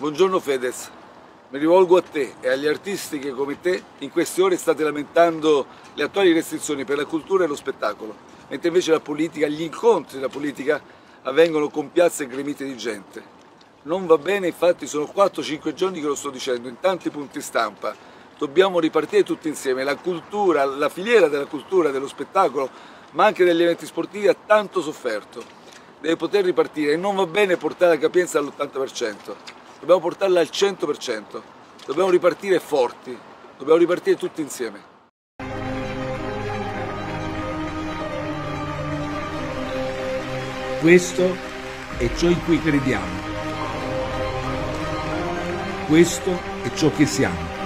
Buongiorno Fedez, mi rivolgo a te e agli artisti che come te in queste ore state lamentando le attuali restrizioni per la cultura e lo spettacolo, mentre invece la politica, gli incontri della politica avvengono con piazze gremite di gente. Non va bene, infatti sono 4-5 giorni che lo sto dicendo in tanti punti stampa. Dobbiamo ripartire tutti insieme, la cultura, la filiera della cultura, dello spettacolo, ma anche degli eventi sportivi ha tanto sofferto. Deve poter ripartire e non va bene portare la capienza all'80% dobbiamo portarla al 100%, dobbiamo ripartire forti, dobbiamo ripartire tutti insieme. Questo è ciò in cui crediamo. Questo è ciò che siamo.